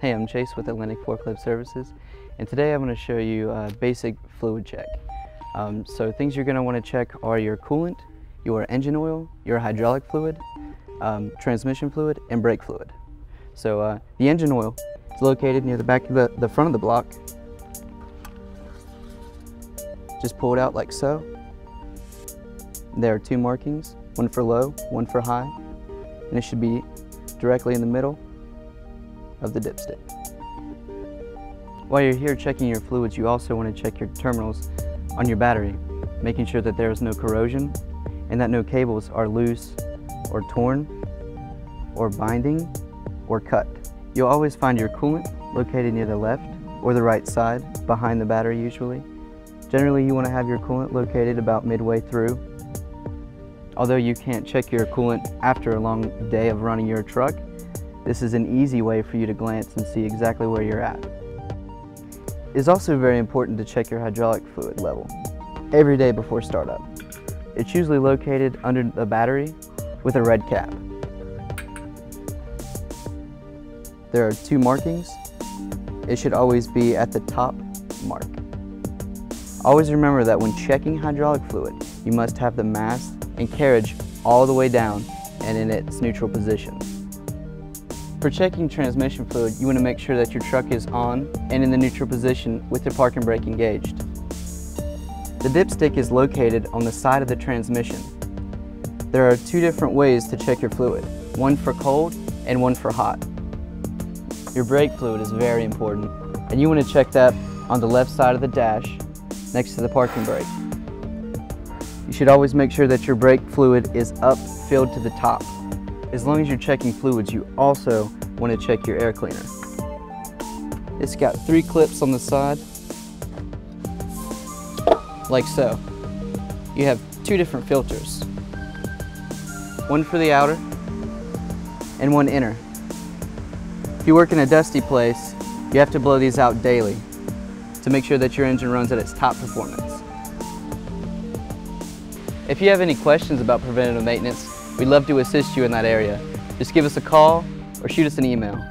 Hey, I'm Chase with Atlantic Forklift Services, and today I'm going to show you a basic fluid check. Um, so things you're going to want to check are your coolant, your engine oil, your hydraulic fluid, um, transmission fluid, and brake fluid. So uh, the engine oil is located near the back of the, the front of the block. Just pull it out like so. There are two markings, one for low, one for high, and it should be directly in the middle of the dipstick. While you're here checking your fluids, you also want to check your terminals on your battery, making sure that there is no corrosion and that no cables are loose or torn or binding or cut. You'll always find your coolant located near the left or the right side, behind the battery usually. Generally you want to have your coolant located about midway through. Although you can't check your coolant after a long day of running your truck, this is an easy way for you to glance and see exactly where you're at. It is also very important to check your hydraulic fluid level every day before startup. It's usually located under the battery with a red cap. There are two markings. It should always be at the top mark. Always remember that when checking hydraulic fluid, you must have the mast and carriage all the way down and in its neutral position. For checking transmission fluid, you want to make sure that your truck is on and in the neutral position with the parking brake engaged. The dipstick is located on the side of the transmission. There are two different ways to check your fluid, one for cold and one for hot. Your brake fluid is very important, and you want to check that on the left side of the dash next to the parking brake. You should always make sure that your brake fluid is up filled to the top. As long as you're checking fluids, you also want to check your air cleaner. It's got three clips on the side, like so. You have two different filters, one for the outer and one inner. If you work in a dusty place, you have to blow these out daily to make sure that your engine runs at its top performance. If you have any questions about preventative maintenance, We'd love to assist you in that area. Just give us a call or shoot us an email.